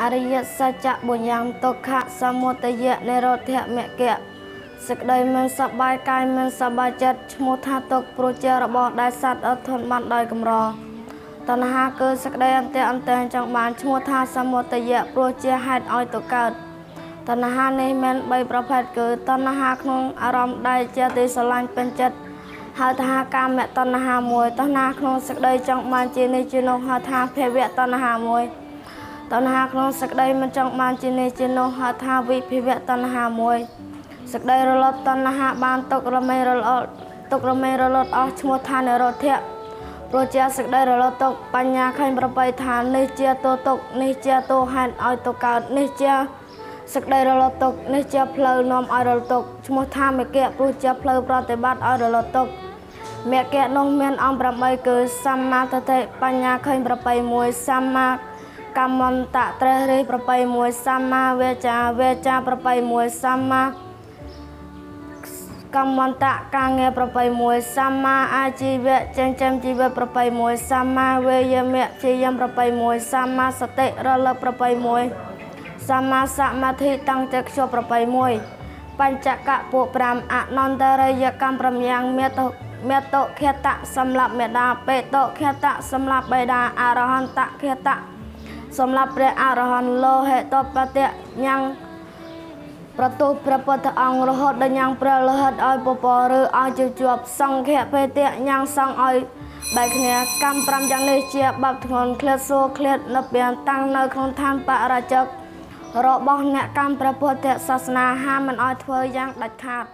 អរិយសច្ចៈបុញ្ញទុក្ខសមុទយៈនិរោធមគ្គៈសេចក្តីមិនសប្បាយកាយមិនសប្បាយចិត្តឈ្មោះថាទុក្ខព្រោះជារបស់ដែលសត្វអត់ធន់បានដោយកម្រតណ្ហាគឺសេចក្តីអន្តៈអន្តែងចង់បានឈ្មោះថាសមុទយៈព្រោះជាហេតុឲ្យទៅកើតតណ្ហានេះមាន3ប្រភេទគឺតណ្ហាក្នុងអារម្មណ៍ដែលជាទីស្រឡាញ់ពេញចិត្តហៅថាកាមតណ្ហាមួយតណ្ហាក្នុងសេចក្តីចង់បានជានេះជានោះហៅថាភវៈតណ្ហាមួយ តណ្ហាក្នុងសេចក្តីមិនចង់បានជានេះជានោះហៅថាវិភវៈតណ្ហាមួយសេចក្តីរលត់តណ្ហាបានទុករមែងរលត់ទុករមែងរលត់អស់ឈ្មោះថានិរោធៈព្រោះជាសេចក្តីរលត់ទុកបញ្ញាឃើញប្របីថានេះជាទោទុកនេះជាទោហេតុឲ្យទៅកើតនេះជាសេចក្តីរលត់ទុកនេះជាផ្លូវនាំឲ្យរលត់ទុកឈ្មោះថាមគ្គព្រោះជាផ្លូវប្រតិបត្តិឲ្យរលត់ទុកមគ្គនោះមានអង្គ8គឺសម្មាទិដ្ឋិបញ្ញាឃើញប្របីមួយសម្មា កម្មន្តៈត្រេះរិះប្របីមួយសម្មាវាចាវាចាប្របីមួយសម្មាកម្មន្តៈការងារប្របីមួយសម្មាអាជីវៈចិញ្ចឹមជីវិតប្របីមួយសម្មាវេយមៈជាយមប្របីមួយសម្មាសតិរលឹកប្របីមួយសម្មាសមាធិតាំងចិត្តខ្ជាប់ប្របីមួយបញ្ចកៈពួក5អនន្តរិយកម្ម5យ៉ាងមេតុមេតុខេតៈសម្រាប់មេដាបេតុខេតៈសម្រាប់បេដាអរហន្តខេតៈ សម្រាប់ព្រះអរហន្តលោហេតបតៈញ៉ាំងប្រទូលព្រះពុទ្ធអង្គរហូតដល់ញ៉ាំងព្រះលហិតឲ្យពពឬឲ្យជាជាប់សង្ឃៈភេទៈញ៉ាំងសង្ឃឲ្យបែកគ្នាកម្ម5យ៉ាងនេះជាបាប់ធ្ងន់ឃ្លាតសួរឃ្លាតនៅពេលតាំងនៅក្នុងឋានបរាជករបស់អ្នកកម្មព្រះពុទ្ធសាសនាហាមមិនឲ្យធ្វើយ៉ាងដាច់ខាត